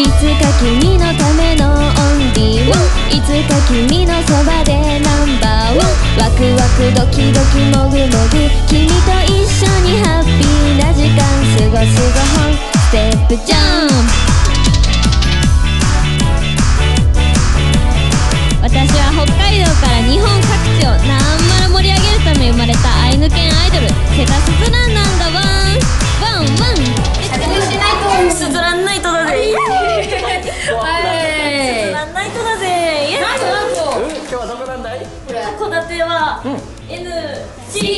いつか君のためのオンリーいつか君のそばでナンバーワンワクワクドキドキもぐもぐ君と一緒にハッピーな時間過ごす5本ステップジャンプ。私は北海道から日本各地をなんまら盛り上げるため生まれたアイヌ犬アイドル。セタスズランなんだワンワンワンスズラン。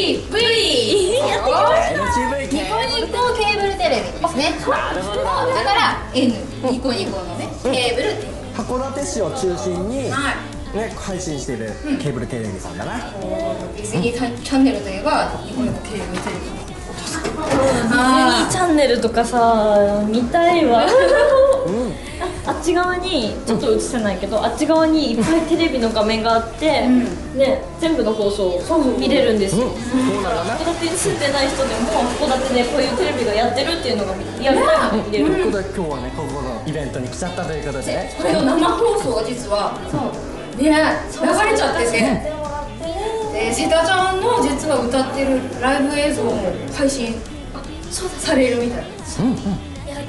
NCV やってきました NCV ニコニコケーブルテレビですねなるほどだから N ニコニコのねケーブルって函館市を中心に、ね、配信しているケーブルテレビさんだな、SE チャンネルといえばニコニコケーブルテレビあチャンネルとかさ見たいわ。ああっち側にちょっと映せないけど、あっち側にいっぱいテレビの画面があって、ね全部の放送見れるんですよ、だな函館に住んでない人でも函館でこういうテレビがやってるっていうのがリアルタイムで見れる、今日はねここのイベントに来ちゃったということでね。これの生放送が実はね流れちゃってて。で瀬田ちゃんの実は歌ってるライブ映像も配信されるみたい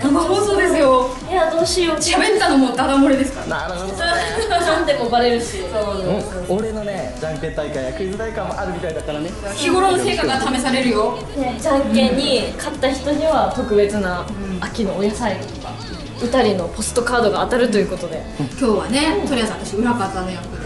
生放送ですよ。いやどうしよう。喋ったのもダダ漏れですから。なるほどなんでもバレるし。うん。俺のねじゃんけん大会やクイズ大会もあるみたいだからね。日頃の成果が試されるよ。でじゃんけんに勝った人には特別な秋のお野菜とか歌りのポストカードが当たるということで、今日はねとりあえず私裏方の役で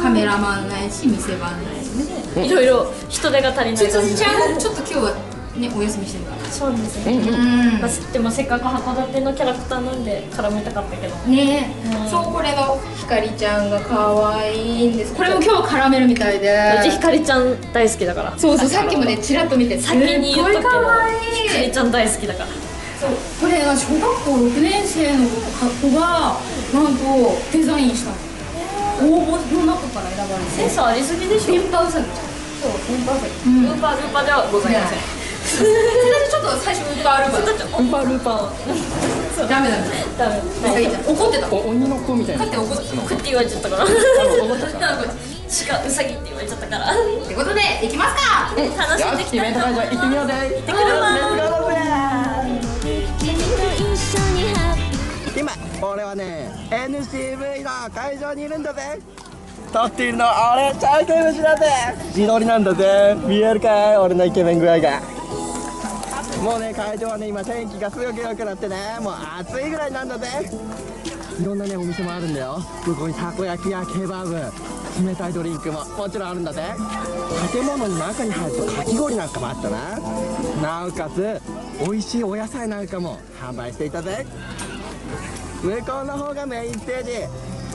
カメラマンないし店番ないしね。いろいろ人手が足りないつつじ。ちゃんちょっと今日はねお休みしてるから。そうですね、うんまあでもせっかく函館のキャラクターなんで絡めたかったけど。ね。え、そうこれのひかりちゃんが可愛いんですこれも今日絡めるみたいで。うちひかりちゃん大好きだから。そうそうさっきもねちらっと見て先に言っとくけどすっごい可愛ひかりいちゃん大好きだから。そうこれは小学校6年生の子がなんとデザインしたの。応募の中から選ばれて。センスありすぎでしょ。ペンパウサギちゃん。そうペンパウサギルーパールーパーではございませんそれでちょっと最初ウーパールーパーだってオンパールーパーダメダメ。ダメ。ウサギちゃん怒ってた。お鬼の子みたいな。勝って怒ってって言われちゃったから。怒ってた。ウサギって言われちゃったから。ってことで行きますか。楽しんでよしイベント会場行ってみようぜ行ってくる今俺はね NCV の会場にいるんだぜ撮っているのは俺チャイケムシだぜ自撮りなんだぜ見えるかい俺のイケメン具合がもうね会場はね今天気がすごく良くなってねもう暑いぐらいなんだぜ。いろんなねお店もあるんだよ。向こうにたこ焼きやケバブ冷たいドリンクももちろんあるんだぜ。建物の中に入るとかき氷なんかもあったな。なおかつ美味しいお野菜なんかも販売していたぜ。向こうの方がメインステージ。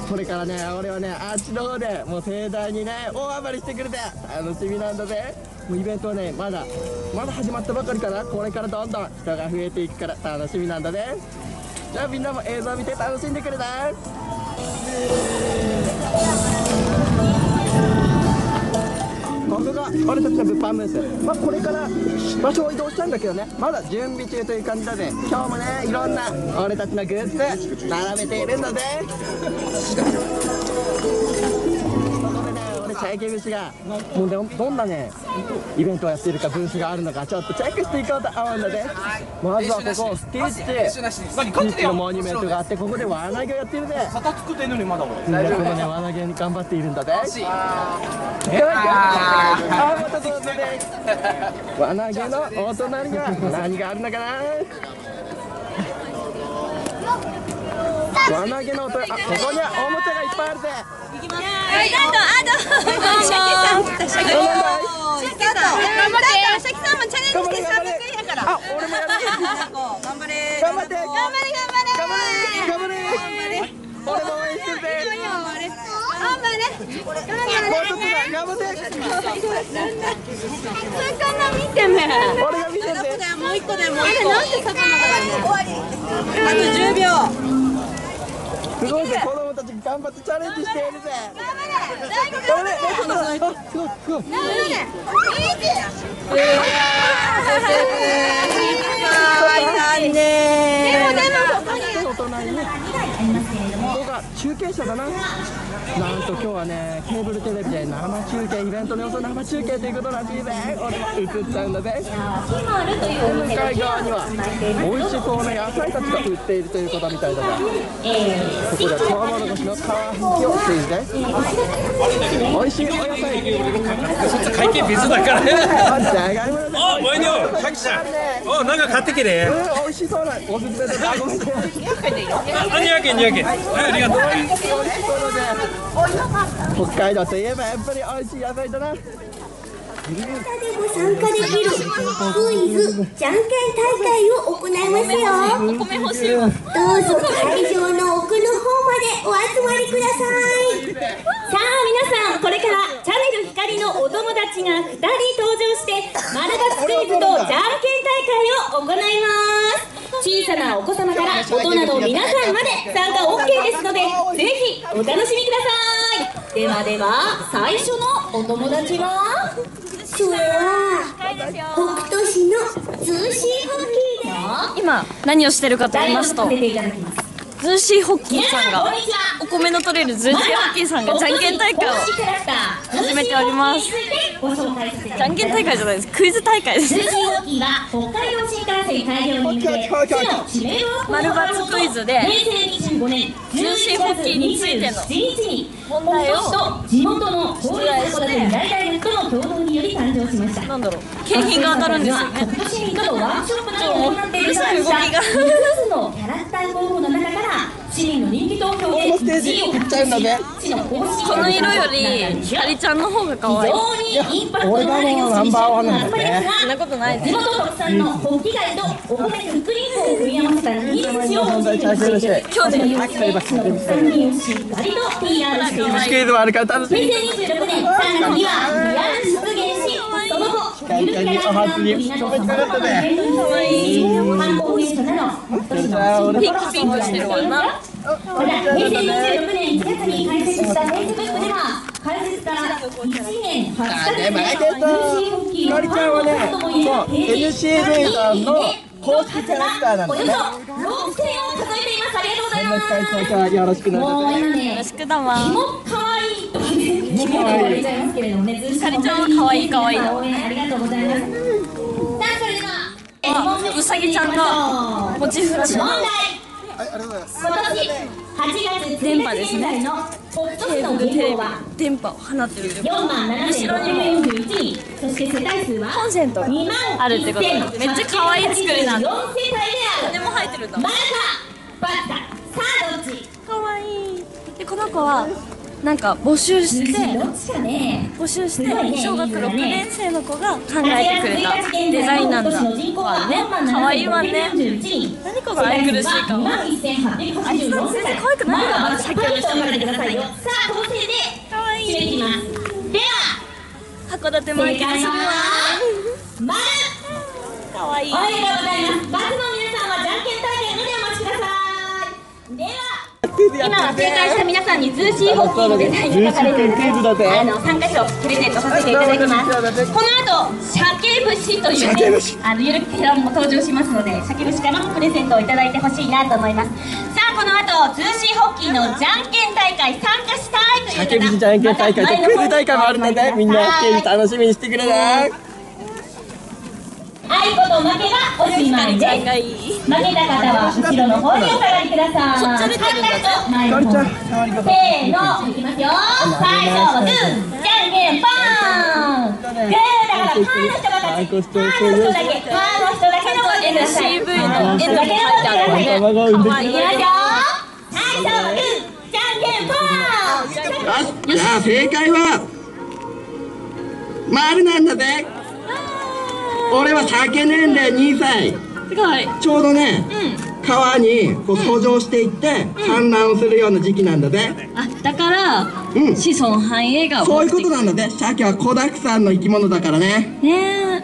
これからね俺はねあっちの方でもう盛大にね大暴れしてくれて楽しみなんだぜ。もうイベントはねまだまだ始まったばかりかな。これからどんどん人が増えていくから楽しみなんだぜ。じゃあみんなも映像見て楽しんでくれな。俺たちの物販ブースまあこれから場所を移動したんだけどね。まだ準備中という感じだね今日もねいろんな俺たちのグッズ並べているのでね俺チャイケ節がもうどどんなねイベントをやっているかブースがあるのかちょっとチェックしていこうと思うんだぜまずはここスティッチスティッチのモニュメントがあってここで輪投げをやっているぜ片作ってんのにまだ俺大丈夫このね輪投げに頑張っているんだぜあーまたそうだね輪投げのお隣には何があるのかな輪投げのお隣あここにはおもちゃがいっぱいあるぜ。はい、あと、あと、シャキさん、シャキさん、シャキさん、頑張って、シャキさんもチャレンジして300円やから。あ俺もやる頑張れ、頑張って頑頑張れ、頑張れ、頑張れ。頑張れ。俺も応援してるぜ頑張れ、頑張れ、もうちょっとだ頑張って魚見てめ。俺が見てるぜもう一個でもう一個。なんで魚がね。あと10秒。すごいぜ子供たち頑張ってチャレンジしているぜ。頑張れ、大頑張れあすごい。すごい。頑張れ。でもでもここに。お隣にあ中継車だななんと今日はねケーブルテレビで生中継イベントの様子生中継ということらしいぜ俺も映っちゃうんだぜ向店かい側には美味しそうな野菜たちが売っているということみたいだがここでトウモロコシの皮むきをしているぜ美味しいお野菜そっち会計別だからね。あ、おいにょ、シャキさん。お、なんか買ってきて。うん美味しそうなおすすめだあごめんねあ、二百円、二百円。はい、ありがとう。美味しそうな北海道とい。えばやっぱり美味しい野菜だなでも参加できる。クイズじゃんけん大会を行いますよどうぞ会場の奥の方までお集まりください。さあ皆さんこれからチャンネル光のお友達が2人登場して丸抜クイズとじゃんけん大会を行います。小さなお子様から大人の皆さんまで参加 OK ですのでぜひお楽しみくださいではでは最初のお友達はそれは北斗市の通信ホッキーです今何をしてるかと言いますとズーシーホッキーさんがお米の取れるズーシーホッキーさんがじゃんけん大会を始めておりますじゃんけん大会じゃないですクイズ大会です通信ホッキーは北海道新幹線開業に向け市の知名丸抜クイズで平成25年通信ホッキーについての7日に問題を地元の公立函館未来大学との共同により誕生しました。なんだろう。景品が当たるんです。よね北斗市民とのワークショップなどを行っているうるさい動きが5つのキャラクター候補の中から市民の人気投票でこのステージ1位を獲得し市の公式この色よりひかりちゃんの方が可愛い。非常にインパクトのある俺がもうナンバーワンなんだね。そんなことないです。地元特産のホッキ貝とお米とスクリームを組み合わせたージして今日で3人をしっかりと PR していますクイズもあるから楽しみ2026年3月にはリアル出現しその後ゆるキャラクターアプリなど様々なイベントに。のピンクピンクしてるわなまた2026年1月に開設した Facebook では開設から1年8ヶ月であでもひかりちゃんはねそう NCV さんの公式キャラクターなんだおよねそ6000を数えていますありがとうございますよろしくもう今ねよろしくだわキモ可愛いとかねキモとか言っちゃいますけれどもねずっとひかりちゃんは可愛い可愛い応援ありがとうございますさあそれではうさぎちゃんがモチーフらしい問題今年8月1日現在の北斗市の人口は電波を放ってる4万7641人そして世帯数はコンセント。が2万あるってこと。めっちゃ可愛い。作りなんだ4世帯であるでも入ってるんだマルかバツかさあどっち？かわいい。でこの子はなんか募集して募集して小学6年生の子が考えてくれたデザインなんだ。わねかわいいわね。何この愛くるしい顔あいつ全然可愛くないわまず先ほどしてくださいよ。さあこの手でい。いきいます。では函館マーケット正解は丸かわい。いおめでとうございます。バツの皆さんはじゃんけん大会のでお待ちください。では今正解した皆さんにズーシーホッキーのデザインが書かれるあの参加賞プレゼントさせていただきます。この後鮭節というねあのゆるキャラも登場しますので鮭節からもプレゼントをいただいてほしいなと思います。さあこの後ズーシーホッキーのじゃんけん大会参加したいという方。叫びじゃんけん大会とクイズ大会もあるのでみんな楽しみにしてくれねあいこと負けがおしまいです負けた方は後ろの方にお下がりください。勝った人前の方。せーの、いきますよ。最初はグー、じゃんけんパーン。グーだからパーの人が勝ち。パーの人だけ、パーの人だけの声でください。NCV の N に書いてあるね卵を産んでかわいいいきますよ。最初はグー、じゃんけんパーン。じゃあ正解は丸なんだぜ俺は酒年齢2歳。すごい。ちょうどね、川にこう遡上していって産卵をするような時期なんだぜ、あだからうん。子孫繁栄がそういうことなんだぜ。鮭は子だくさんの生き物だからね。ね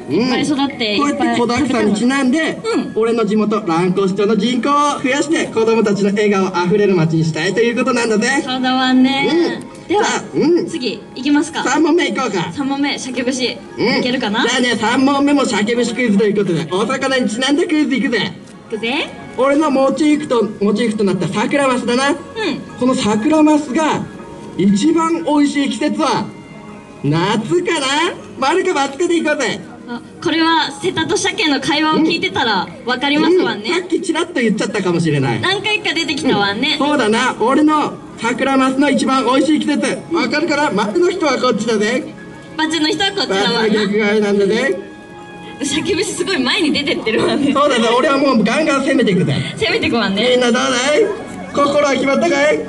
え。いっぱい育ってこうやって子だくさんにちなんで、俺の地元蘭越町の人口を増やして子供たちの笑顔あふれる街にしたいということなんだぜ。そうだわねではうん。次いきますか。3問目いこうか。3問目鮭節。うん。いけるかな？じゃあね3問目も鮭節クイズということでお魚にちなんだクイズいくぜ。いくぜ。俺のモチーフとモチーフとなった桜マスだな、この桜マスが一番美味しい季節は夏かな？丸かかでいこうぜ。あこれは瀬田と鮭の会話を聞いてたらわかりますわうんさねっきちらっと言っちゃったかもしれない。何回か出てきたわね。そうだな俺の桜マスの一番美味しい季節。わかるかな丸の人はこっちだぜバチの人はこっちだわ。なは逆側なんだぜ鮭節すごい前に出てってるわね。そうだぜ俺はもうガンガン攻めていくぜ。攻めてくわみねんなどうだい？心は決まったかい？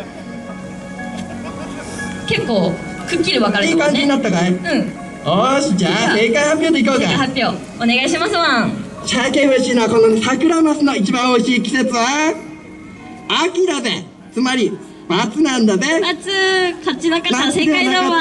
結構くっきり分かれいい感じになったかい？うんよーしじゃあ正解発表でいこうか。発表お願いしますわん鮭節のこの桜マスの一番美味しい季節は秋だぜ。つまり夏なんだぜ夏勝ちなかったら正解だわ。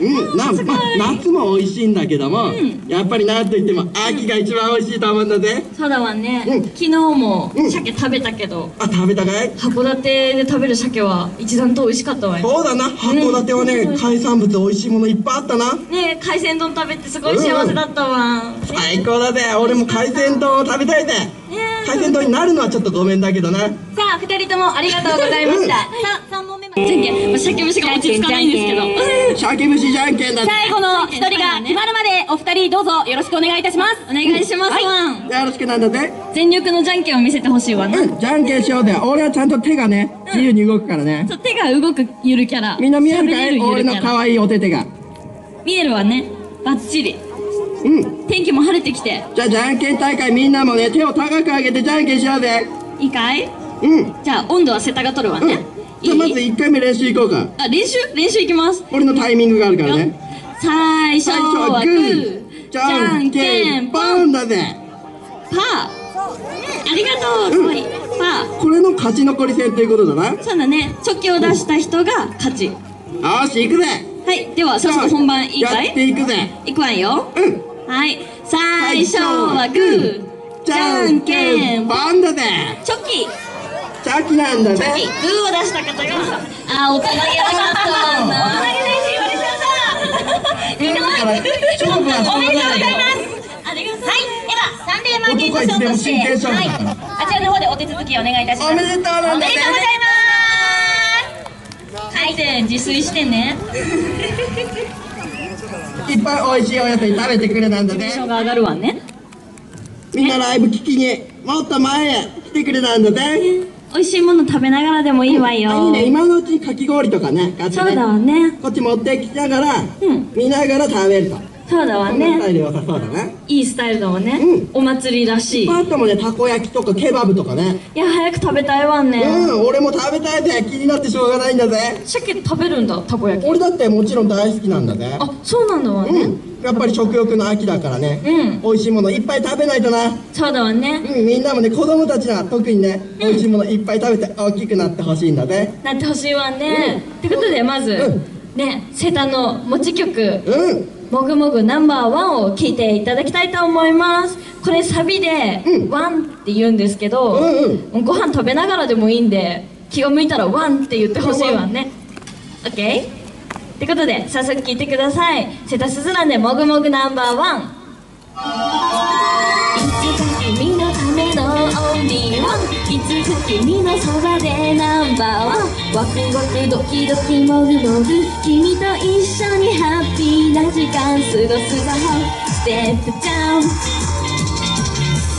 うん。な、まあ、夏も美味しいんだけども、やっぱりなんといっても秋が一番美味しいと思うんだぜ。そうだわね、うん。昨日もうん。鮭食べたけど、あ食べたかい？函館で食べる鮭は一段と美味しかったわよ。そうだな。函館はね、うん。海産物美味しいものいっぱいあったな。ねえ海鮮丼食べてすごい幸せだったわ、最高だぜ。俺も海鮮丼を食べたいぜ。ねえ海鮮丼になるのはちょっとごめんだ。けどなさあ二人ともありがとうございました、さあ三問目までじゃんけんまあ鮭節が落ち着かないんですけど鮭節じゃんけんだ。最後の一人が決まるまでお二人どうぞよろしくお願いいたしますお願いしますわん、よろしくなんだ。ぜ全力のじゃんけんを見せてほしいわな、うんじゃんけんしようぜ俺はちゃんと手がね自由に動くからねそう手が動くゆるキャラみんな見えるか喋れるゆい俺の可愛いお手手が見えるわねバッチリうん。天気も晴れてきて。じゃあじゃんけん大会みんなもね手を高く上げてじゃんけんしようぜ。いいかい？うん。じゃあ温度は瀬田が取るわうん。ね、いいじゃあまず1回目練習いこうか。あ練習？練習いきます。俺のタイミングがあるからね。最初ははググー。ーじゃんけんポンだぜ。パー。ありがとうかわいい。パこれの勝ち残り戦ということだな。よーそうだね。チョキを出した人が勝ち。ーし行くぜ。はい。ではそろそろ本番いいかやっていいくぜ。いくわよ。うんはい。最初はグー。じゃんけん。ポンだぜチョキ。チャキなんだぜチョキ。グーを出した方があー大人げなかった。わな大人げないし言われちゃった。おめでとうございだます。ありがとうはい。では三例マーケットショあちらの方でお手続きお願いいたします。おめでとうなんだぜおめでとうございます。はいで自炊してねいっぱい美味しいお野菜食べてくれなんだぜテンションが上がるわね。みんなライブ聞きにもっと前へ来てくれなんだぜ美味しいもの食べながらでもいいわよ。あいいね。今のうちにかき氷とかね買ってそうだねわね。こっち持ってきながら、ん。見ながら食べるとそうだわこんなスタね。イル良さそうだね。いいスタイルだわね、うん。お祭りらしい。いあともねたこ焼きとかケバブとかね。や早く食べたいわね、うん俺も食べたいぜ気になってしょうがないんだぜ。鮭食べるんだたこ焼き。俺だってもちろん大好きなんだぜ。あそうなんだわね、うん。やっぱり食欲の秋だからね、うん。美味しいものいっぱい食べないとな。そうだわね。うんみんなもね子供たちは特にね、美味しいものいっぱい食べて大きくなってほしいんだぜ。なってほしいわね、ってことでまず、うねセタの持ち曲。うん「もぐもぐナンバーワンを聴いていただきたいと思います。これサビでうん「ワン」って言うんですけど、うんご飯食べながらでもいいんで気が向いたら「ワン」って言ってほしいわね。OK? ってことで早速聴いてください。瀬田すずらんで「もぐもぐナンバーワン」いつか君のオンリーワンいつか君のそばでナンバーワンワクワクドキドキもぐもぐ君と一緒にハッピーな時間過ごすぞステップダウン。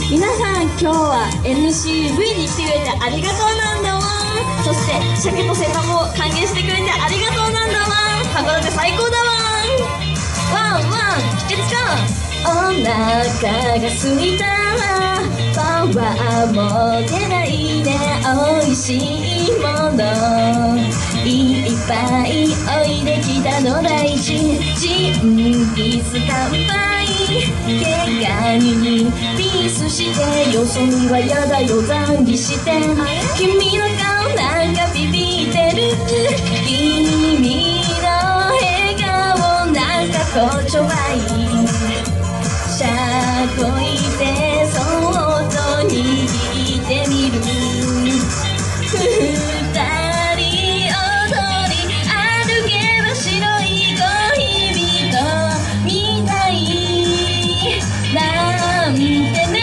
皆さん今日は NCV に来てくれてありがとうなんだわ。そして鮭とセタも歓迎してくれてありがとうなんだわ。函館最高だわ。ワンワンレッツゴーお腹が空いたらパワーも出ないね美味しいものいっぱいおいできたの大事準備スタンバイ怪我にピースしてよそ見はやだよ懺悔して君の顔なんかビビってる君の笑顔なんかこちょばいそっとってみる二人踊り歩けば白い。恋人みたい。なんてね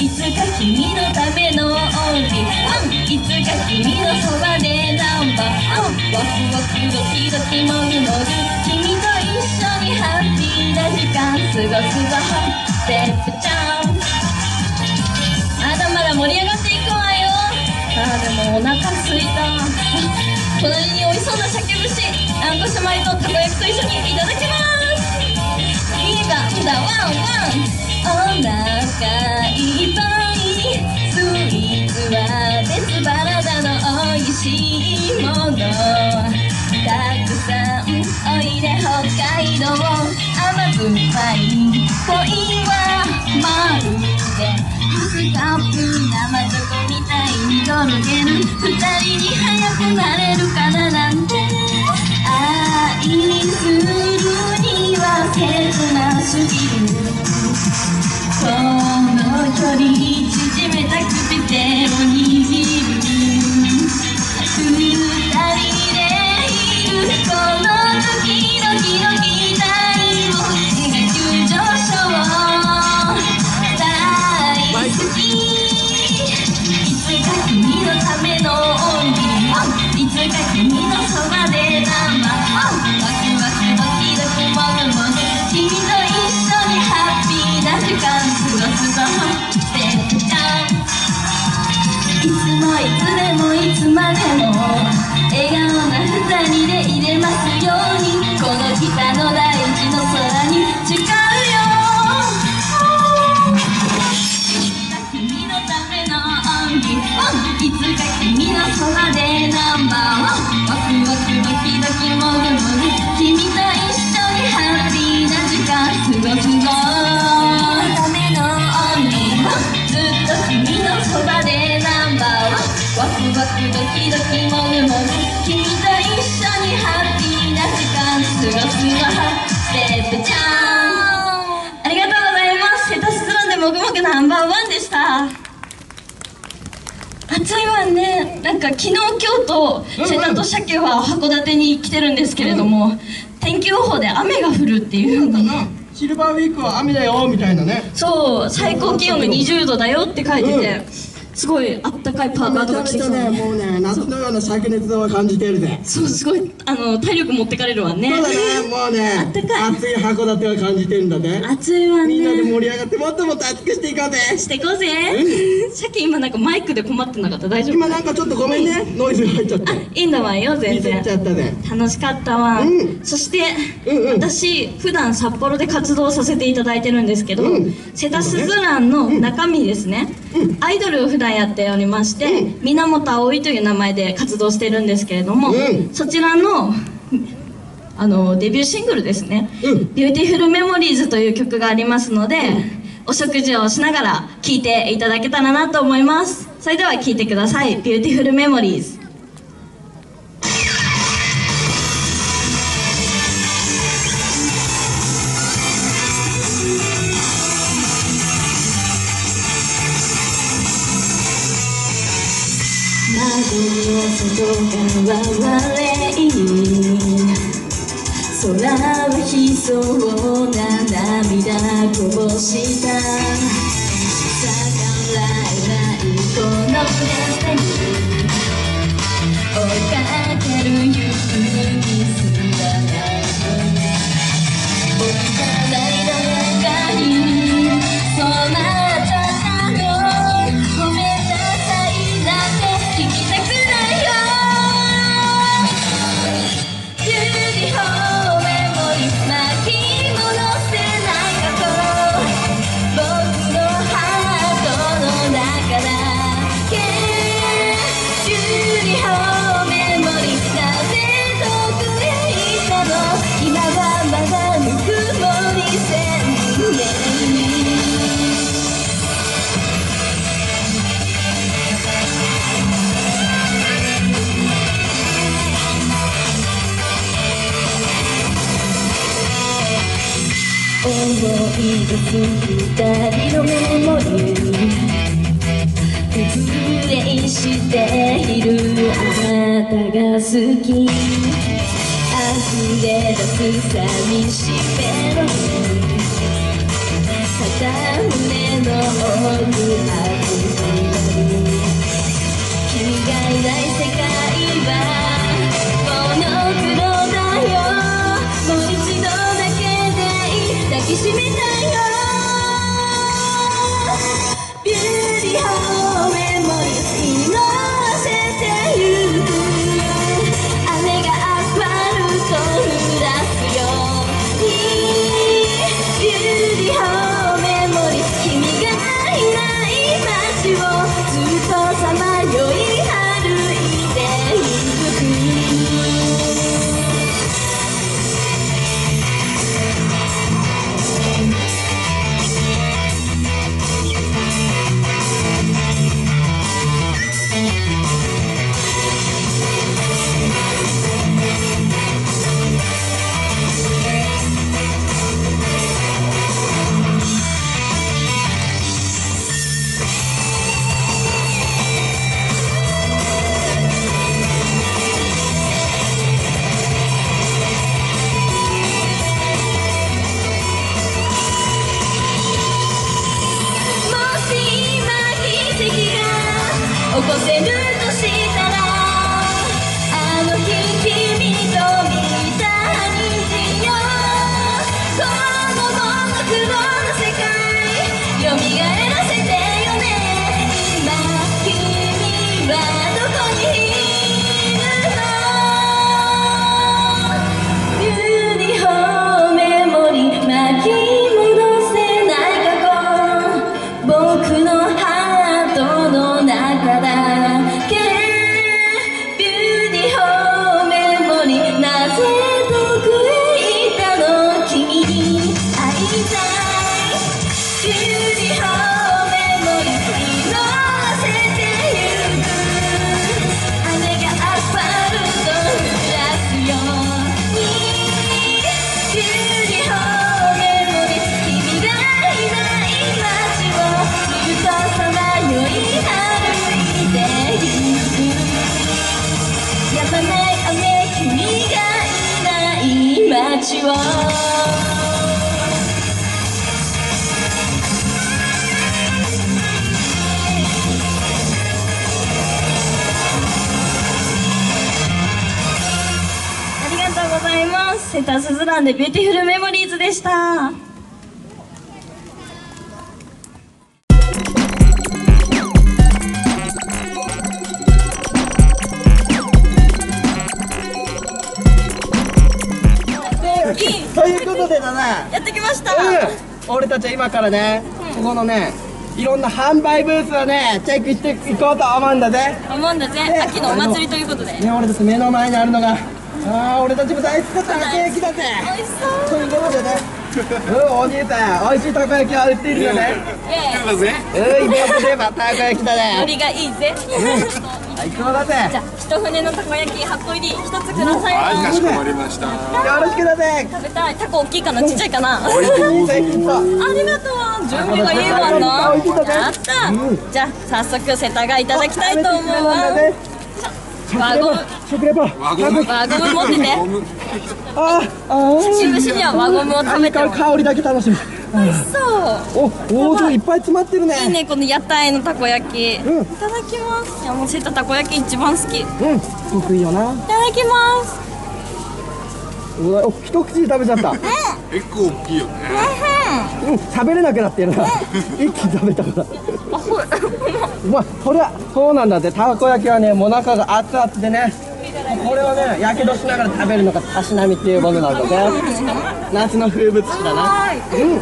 い。つか君のためのオーデんい。つか君のそばでナンバーワクワクドキドキもぐ間過ごすぞステップちゃんまだまだ盛り上がっていくわよ。あーでもお腹すいた。隣に美味しそうな鮭節あんこしまいとたこ焼きと一緒にいただきます。いいがんだワンワンお腹いっぱい。スイーツは別腹だの美味しいもの。たくさんおいで北海道。恋はまるでハスカップ生チョコみたいにとろける二人に早くなれるかななんて愛するには切なすぎるこの距離縮めたくて手を握るもいなんか昨日今日と瀬田と鮭は函館に来てるんですけれども、天気予報で雨が降るっていうふうにねシルバーウィークは雨だよみたいなね。そう最高気温が20度だよって書いてて、すごいあったかいパーカーとか着てきたねもう。ね夏のよう。な灼熱を感じてるぜそうすごいあの体力持ってかれるわね。そうだねもうねあったかい。暑い函館を感じてるんだね。暑いわみんなでね盛り上がってもっともっと熱くしていこうぜ。していこうぜ。鮭今なんかマイクで困ってなかった大丈夫今なんかちょっとごめんね。ノイズが入っちゃって。いいんだわよ全然。ちゃったね楽しかったわ、うん。そして、うんうん。私普段札幌で活動させていただいてるんですけど、うん。セタスズランの中身ですね、アイドルを普段やっておりまして、源葵という名前で活動してるんですけれども、うん。そちらの あのデビューシングルですね「うん。ビューティフルメモリーズ」という曲がありますので、お食事をしながら聴いていただけたらなと思います。それでは聴いてください「ビューティフルメモリーズ」の外側はレイ空は悲壮な涙こぼした逆らえないこのデに追いかける。勇気すらない僕がな二人のメモリー復縁しているあなたが好き。溢れ出す寂しめの片胸の奥あふ起こますセンタースズランでビューティフルメモリーズでした。ということでだな。やってきました。うん。俺たちは今からねここのねいろんな販売ブースをねチェックしていこうと思うんだぜ。思うんだぜ。ね。秋のお祭りということで。ね俺たち目の前にあるのがあー俺たちも大好きなたこ焼きだぜ美味しそう。ということでね。うんお兄さん美味しいたこ焼きは売っているよね。イエーイうんイベントでまたたこ焼きだね。ノリがいいぜ。最高だぜ。じゃあ一船のたこ焼き8個入り一つください。はいかしこまりました。よろしくだぜ食べたい。タコ大きいかな？ちっちゃいかな？あいい。ぜきっとりがとう。準備がいいわな。やった。じゃあ早速セタがいただきたいと思うわ輪ゴム食レポ。輪ゴム輪ゴム持ってて。あーあー。しぶしには輪ゴムを食べても香りだけ楽しみ。美味しそう。おおーいっぱい詰まってるね。いいねこの屋台のたこ焼き、うん。いただきます。いやもうセタたこ焼き一番好き。いただうん。得意よな。きます。うわお一口で食べちゃった。結構大きいよねうん食べれなくなってるな。一気に食べたから。ま。あそれはそうなんだって。たこ焼きはねもう中が熱々でね。これをねやけどしながら食べるのがたしなみっていうものなんだぜ。夏の風物詩だな。うん。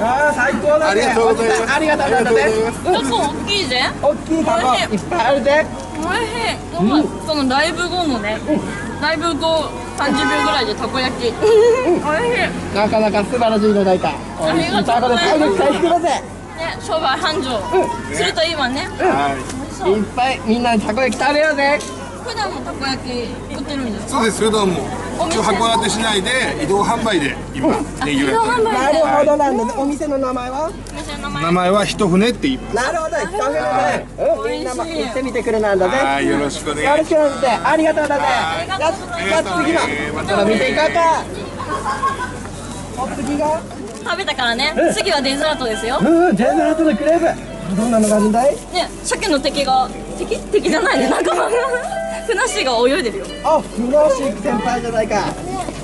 ああ最高だありがとうございます。ありがとうなんだぜちょっと大きいぜ。大きいたこいっぱいあるぜおいしい、うん、そのライブ後のね、ライブ後30秒ぐらいでたこ焼き、おいしいなかなか素晴らしいのだいたありがとうございます。体力回復だぜね、商売繁盛。するといいわね。はい。っぱいみんなでたこ焼き食べようぜ普段もたこ焼き売ってるんですか？そうです普段も。一応函館市内で移動販売で今営業やってる。なるほどなんだ。ねお店の名前は？お店の名前。名前は一船って言います。なるほど。一人でね。うん。みんなも行ってみてくれなんだぜはいよろしくお願いしよろます。ありがとうだぜりがじゃあ次のまちょっと見ていこうかお次が？食べたからね。次はデザートですよ。うん。デザートのクレープ。どんなのがあるんだい？ね、鮭の敵が敵？敵じゃないね仲間がふなっしーが泳いでるよ。あフナシック先輩じゃないか。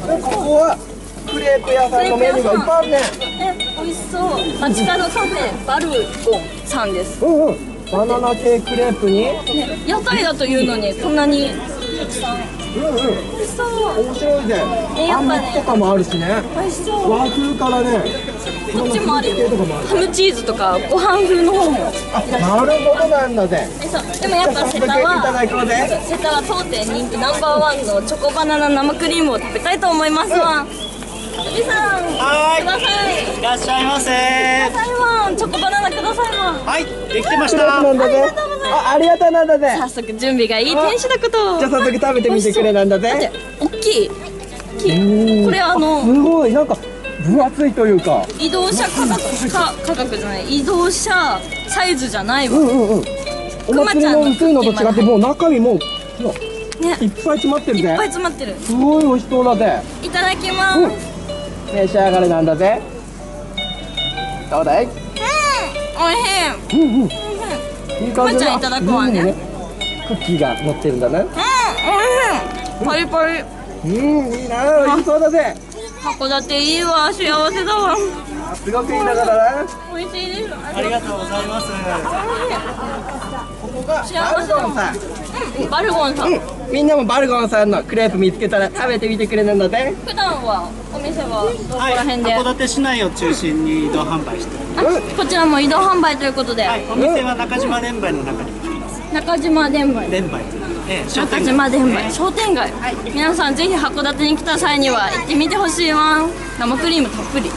でここはクレープ屋さんのメニューがいっぱいあるね。え、美味しそう。あちらのカフェバルゴンさんです。うんうん。バナナ系クレープに？ね、屋台だというのにこんなにたくさんうん。うん美味しそう面白いぜえやっぱとかもあるしね。美味しそう。和風からね。こっちもあるよ。ハムチーズとかご飯風の方も。あなるほどなんだぜ。えそうでもやっぱセタはセタは当店人気ナンバーワンのチョコバナナ生クリームを食べたいと思いますわおじさんはくださいいいらっしゃいませくださいわチョコバナナくださいわはいできてましクレープなんだぜありがとうございますあありがとうなんだぜ。早速準備がいい。天使のこと。じゃあ早速食べてみてくれなんだだってぜ大きい。大きい。これあのすごい。なんか分厚いというか。移動車価格か価格じゃない。移動車サイズじゃないわ。うんうんうん。お祭りの薄いのと違ってもう中身もね。いっぱい詰まってるぜ。いっぱい詰まってる。すごい美味しそうだぜ。いただきます。うん召し上がれなんだぜ。どうだい。おいしい。うんうん。いい感じちゃんいただくわね。うんクッキーが乗ってるんだなうんおいしい。パリパリ。うんいいな。美味しそうだぜ。函館いいわ。幸せだわ。あすごくいいながらな。美味しいです。ありがとうございますここがバルゴンさん。うんバルゴンさん。うん。みんなもバルゴンさんのクレープ見つけたら食べてみてくれるので普段はお店はどこら辺で、函館市内を中心に移動販売しておりあこちらも移動販売ということで、ますお店は中島連売の中にあります。中島伝売。連売という、ええ、商中店街。島伝売。商店街、皆さんぜひ函館に来た際には行ってみてほしいわ。生クリームたっぷり。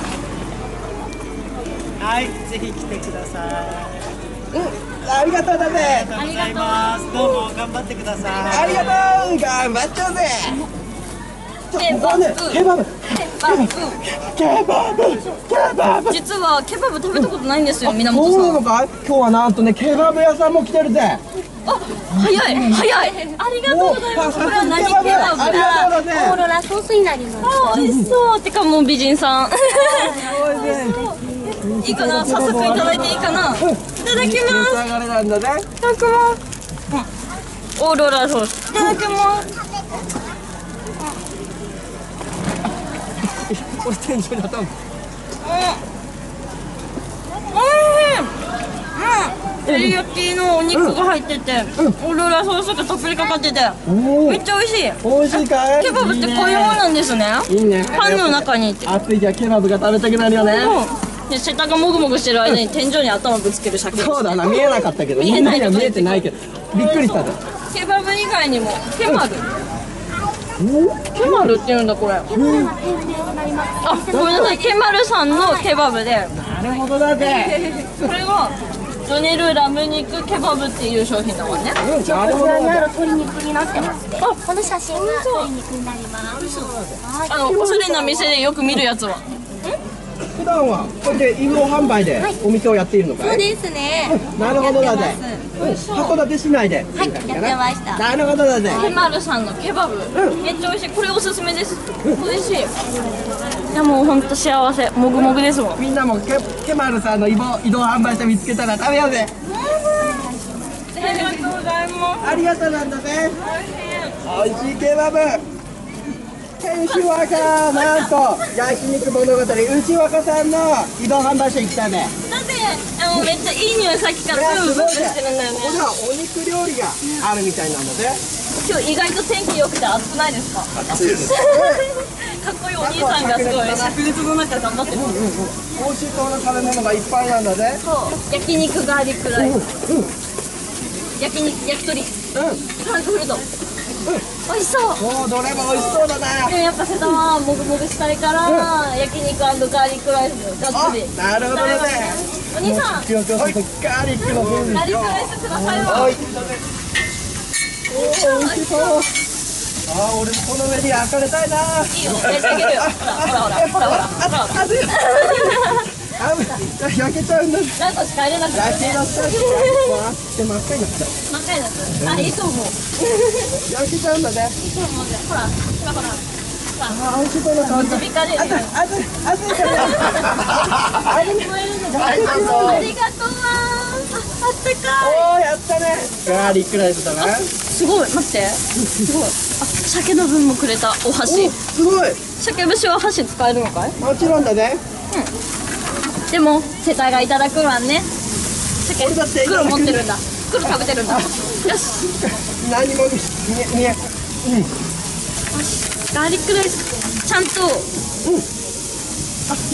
はい。ぜひ来てくださいありがとうだぜ。ありがとうございます。どうも頑張ってください。ありがとう。頑張っちゃうぜちょここはねケバブ。ケバブ。ケバブ。実はケバブ食べたことないんですよ源そうなさんのかい？今日はなんとねケバブ屋さんも来てるぜ。あ早い早い。ありがとうございます。これは何？ケバブ。だ。ぜ。オーロラソースになります。あ美味しそう。てかもう美人さんいいかな？早速いただいていいかな？いただきます。流れなん。だねいただきますオーロラソース。いただきます。これ天井に頭おいしいうん。照り焼きのお肉が入ってて、オーロラソースがたっぷりかかってて、おめっちゃ美味しい。お美味しいかい？ケバブってこういうものなんですね。いいね。パンの中に。って暑い日はケバブが食べたくなるよね。うんで下がもぐもぐしてる間に 天井に頭ぶつける鮭そうだな見えなかったけど。見えない見えてないけど。びっくりしたぜケバブ以外にも。ケマル。ケマルって言うんだこれ。あごめんなさい。ケマルさんのケバブで。なるほどだぜ。これがジョネルラム肉ケバブっていう商品だわね。うんなるほど鶏肉になってます。この写真が鶏肉になります。あのおしゃれな店でよく見るやつは普段はこうやって移動販売でお店をやっているのかい？ですね。なるほどだぜ。うん。函館市内で。はい。やってました。なるほどだぜ。ケマルさんのケバブめっちゃ美味しい。これおすすめです。美味しい。いやもうほんと幸せ。もぐもぐですもん。みんなもケケマルさんの移動移動販売して見つけたら食べようぜ。ありがとうございます。ありがとうなんだぜ。美味しいケバブ天使若なんと焼肉物語内若さんの移動販売所行きたいね。だってあのめっちゃいい匂いさっきからブーブーしてるんだよね。ここではお肉料理があるみたいなので今日意外と天気良くて暑くないですか？暑いです。かっこいいお兄さんがすごい。灼熱の中頑張ってます美味しいこの食べ物がいっぱいなんだぜ。そう焼肉ガーリックライス焼肉焼き鳥。フランクフルト美味しそう。もうどれも美味しそうだな。でもやっぱ瀬戸はもぐもぐしたいから焼肉ガーリックライスがっつり。なるほどだぜお兄さん。ガーリックの風味。ガーリックライスください。わはいおー美味しそう。あー俺この上に焼かれたいな。いいよ。焼いてあげるよ。ほらほらほらほら。ほらほら焼けちゃうんだなんとしか入れなくて焼けねちゃったわーって真っ赤になっちゃう真っ赤になってるあいいと思う焼けちゃうんだねいいと思うねほらほらほらあー美味しそうな香り飛びかれるよ熱い熱い熱いあれに燃えるのはいどうぞありがとうああったかいおーやったねガーリックライスだなすごい。待って。すごい。あ鮭の分もくれたおお箸すごい。鮭節は箸使えるのかい？もちろんだねでも世帯がいただくわね鮭俺だって黒持ってるんだ。黒食べてるんだ。よし。何も見え見えガーリックライス。ちゃんと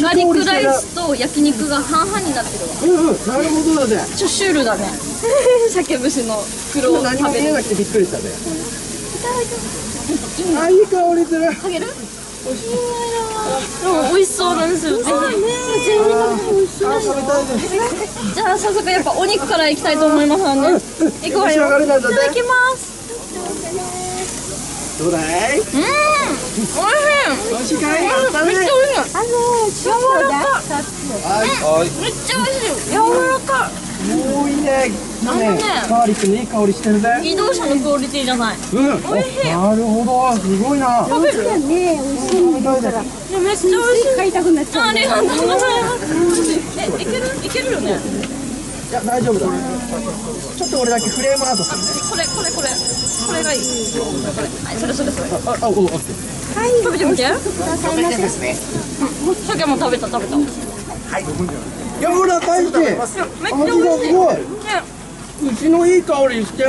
ガーリックライスと焼肉が半々になってるわ。うんうん。なるほどだぜ。ちょシュールだね。鮭節の黒を。何も食べる見えなくてびっくりしたねあいい香りする。あげる？美味しそうなんですよぜひじゃあ早速やっぱお肉からいきたいと思いますので、いくわよ。いただきます。どうだい？うん、美味しい。美味しいかいめっちゃ美味しい。柔らかはいはいい。めっちゃ美味しい。柔らかもういいねあのねねガーリックのいい香りしてるぜい。移動車のクオリティじゃない。うんおなるほどすごいな食べる。ね美味しい食べたいですいやめっちゃ美味しい。買いたくなっちゃうありがとうございます。え、いける？いけるよね？や大丈夫だちょっと俺だけフレームアウトするねこれこれこれこれがいいはいそれそれそれああおおオッケー食べてみてですねさけも食べた食べたねいやほら返してめっちゃ美味しいすごい牛のいい香りして。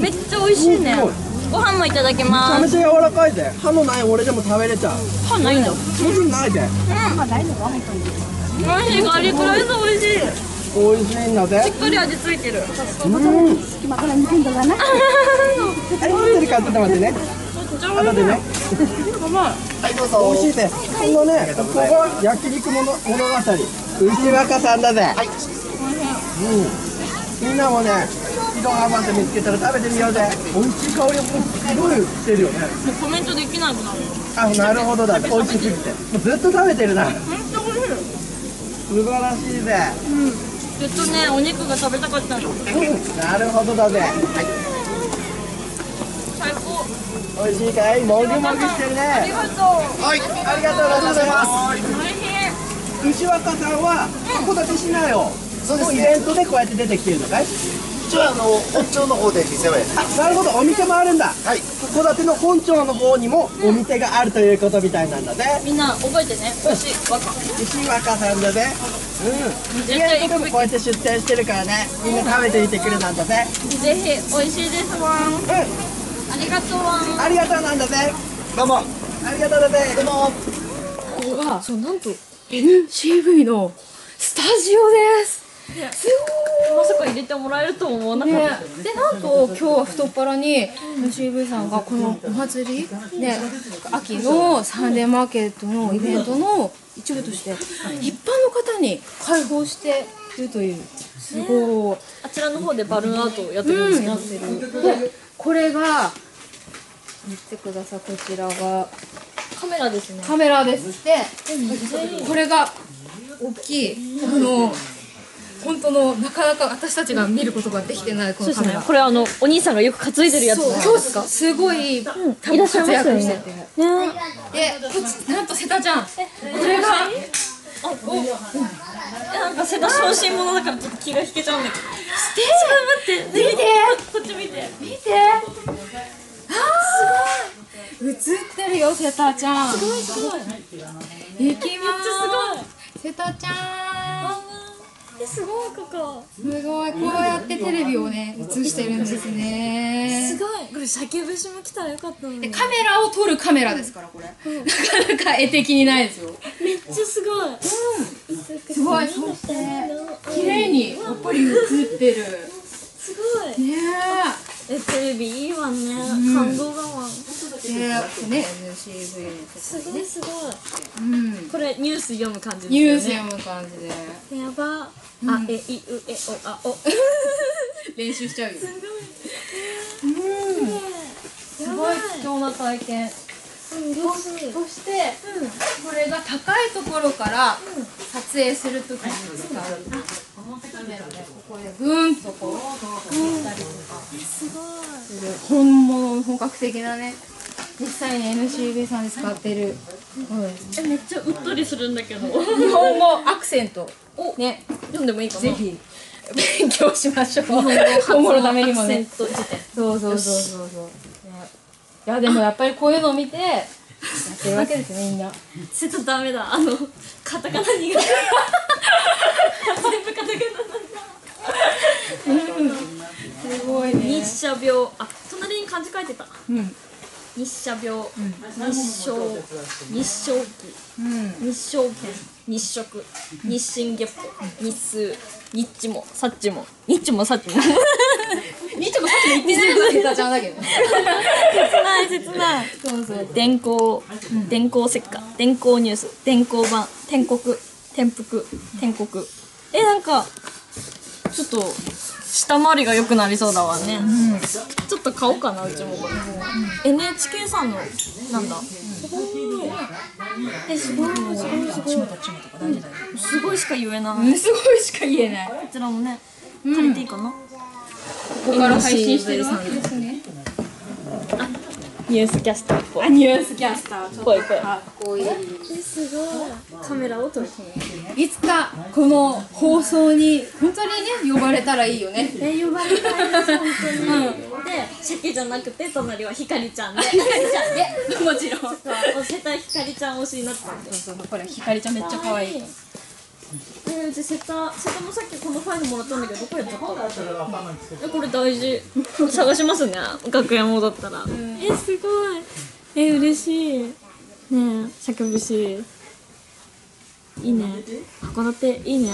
めっちゃ美味しいね。すごいご飯もいただきめちゃますめちゃ柔らかいぜ歯のない俺でも食べれちゃう。歯ないんだもちろんないで。美味しい。ガーリックライス美味しい。し美味しいんだぜ。っかり味付いてる。うん。はい見てるからちょっと待ってね後でねはいどうぞ美味しいぜこのねここが焼肉物物語。牛若さんだぜ。うんみんなもね井戸幅で見つけたら食べてみようぜ。美味しい香りがもうすごいしてるよね。コメントできなくなるあなるほどだ。美味しすぎて。もうずっと食べてるな。めっちゃ美味しい。素晴らしいぜ。ずっとねお肉が食べたかったの。なるほどだぜ。最高。美味しいかい？もぐもぐしてるありねがとう。はい。ありがとうございます。美味しい牛若さんは函館市内をそうです、イベントでこうやって出てきてるのかい？一応あの本町の方で店はやってあなるほどお店もあるんだ。はい。函館の本町の方にもお店があるということみたいなんだぜ。みんな覚えてね。私若牛若さんだぜ。うん。イ絶ベントでも対行くべこうやって出店してるからね。みんな食べてみてくれなんだぜ。きぜひ美味しいですわ。んうん。ありがとうわ。んありがとうなんだぜ。どうも。ありがとうだぜ。どうも。ここがそうなんと NCV のスタジオですまさか入れてもらえると思わなかねった、でなんと今日は太っ腹に NCV さんがこのお祭りね秋のサンデーマーケットのイベントの一部として一般の方に開放しているという。すごい。あちらの方でバルーンアートをやってるんですね、でこれが見てくださいこちらがカメラですね。カメラです。ってこれが大きいあの本当のなかなか私たちが見ることができてないこのカメラ。ねこれあのお兄さんがよく担いでるやつそうなん今日すごい多分活躍してて。ね。でこっちなんと瀬田ちゃん。これがなんか瀬田小心者だからちょっと気が引けちゃうんだけど。ちょっと待って。見て。こっち見て。見て。あーすごい。映ってるよ瀬田ちゃん。すごいすごい。行きます。瀬田ちゃんえすごいここ。すごいこうやってテレビをね映してるんですね。すごい。これ鮭節も来たらよかったのに。でカメラを撮るカメラですからこれ、なかなか絵的にないですよ。めっちゃすごい。すごい。そして綺麗にやっぱり映ってる。すごい。ねえ。テレビいいわね。感動だわね NCV のすごいすごい。うん。これニュース読む感じですニュース読む感じで。やばあえいうえおあお。練習しちゃうよ。うん。すごい。貴重な体験。そして、これが高いところから撮影するときに使う。カメラでここでぐーんとこう動画をしたりとかする本物本格的なね実際に NCB さんで使ってる、えめっちゃうっとりするんだけど。日本語アクセント。をね。読んでもいいかな。ぜひ。勉強しましょう。日本語今後のためにもね。そうそうそうそうそう。ね。いやでもやっぱりこういうのを見てやってるわけですよみんな。ちょっとダメだ。あのカタカナ苦手。全部カタカナすごいね。日射病。あ隣に漢字書いてた。うん日射病、日照日照期。うん。日照圏日食。日進月歩。日数日地も。さっちも。日地もさっちも。みちょもさっきも言ってないのがちゃんだけど。ね。切ない切ない。そうそう。電光電光石火。電光ニュース。電光板天国。天福。天国。えなんかちょっと下回りが良くなりそうだわね、ちょっと買おうかなうちも。これ、NHK さんのなんだ、えすごいすごいすごい。すごいしか言えない、うんすごいしか言えない。こちらもね借りていいかな、ここから配信してるわけですね。ニュースキャスターっぽい。ニュースキャスターちょっぽいぽいかっこいい。すごいカメラを撮る？いつかこの放送に本当にね呼ばれたらいいよね。え呼ばれたいです本当に、で鮭じゃなくて隣はひかりちゃんでひかりちゃんでもちろんそう絶対ひかりちゃん推しになったんでそうそう。これひかりちゃんめっちゃ可愛いえー、うちセタセタもさっきこのファイルもらったんだけどどこやっちゃったのえこれ大事。探しますね。楽屋戻ったら、えすごい。え嬉しい。ねえ鮭節いいね。函館いいね。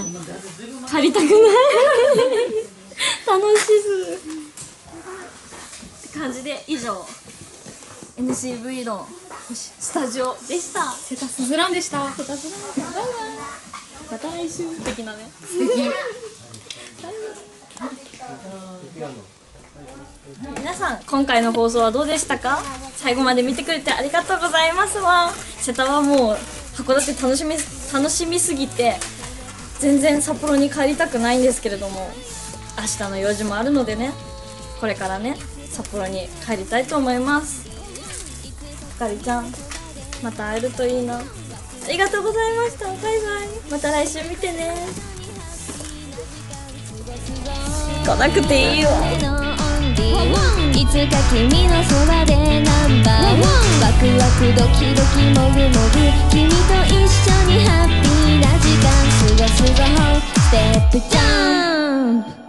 借りたくない。楽しす。って感じで以上。NCV のスタジオでした。セタスズランでした。セタスラン。バイバイまた来週的なね。素敵。皆さん今回の放送はどうでしたか？最後まで見てくれてありがとうございますわ。瀬田はもう函館楽しみ楽しみすぎて全然札幌に帰りたくないんですけれども明日の用事もあるのでねこれからね札幌に帰りたいと思います。ひかりちゃんまた会えるといいな。ありがとうございました。バイバイ。また来週見てね。来なくていいよいつか君のそばでナンバー。ワンワクワクドキドキもぐもぐ君と一緒にハッピーな時間。過ごすぞステップジャン